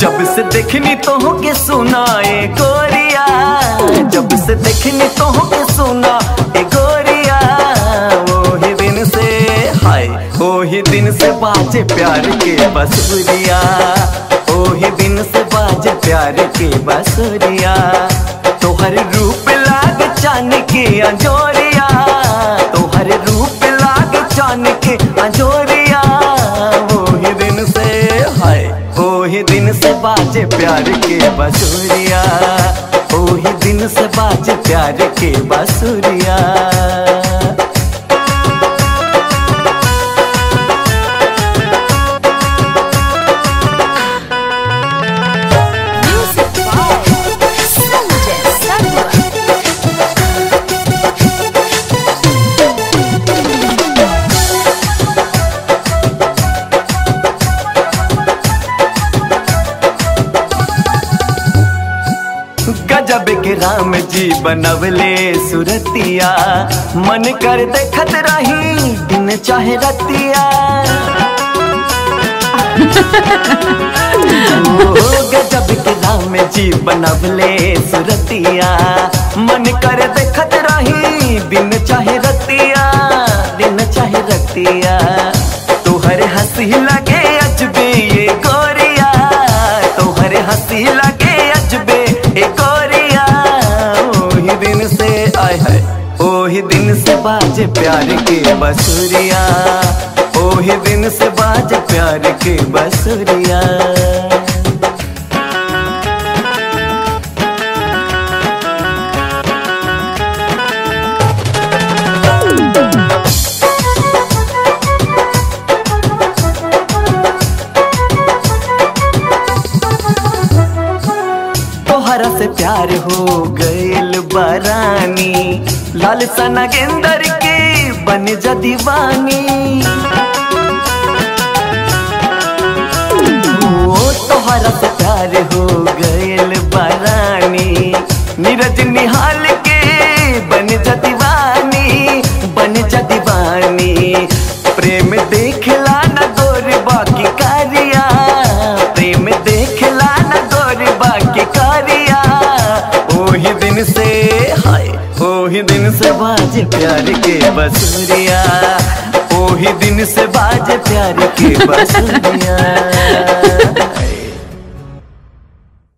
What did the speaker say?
जब से देखनी तो हो के ए गोरिया। जब से देखनी तो हो के सुना ए गोरिया। वो ही दिन से, हाय वो ही दिन से बाजे प्यार के बसुरिया। वो ही दिन से बाजे प्यार के बसुरिया। तो हर रूप लाग चाँद के अजोरी वही दिन से बाजे प्यार के बसुरिया ही दिन से बाजे प्यार के बसुरिया। गजब के राम जी बनवले सुरतिया, मन कर देखत रही दिन चाहे रतिया। गजब के राम जी बनवले सुरतिया, मन कर देखत रही दिन चाहे रतिया, दिन चाहे रतिया। तोहर हँसी लगे अजबे ये गोरिया, तोहर हँसी से बाजे प्यार के बसुरिया, ओही दिन से बाजे प्यार के बसुरिया। से प्यार हो गइल बरानी लाल सना गेंदर के बन जा दीवानी। ओ तोहरा हाय ओ ही दिन से बाज प्यार के बसुरिया। ओ ही दिन से बाज प्यार के बसुरिया।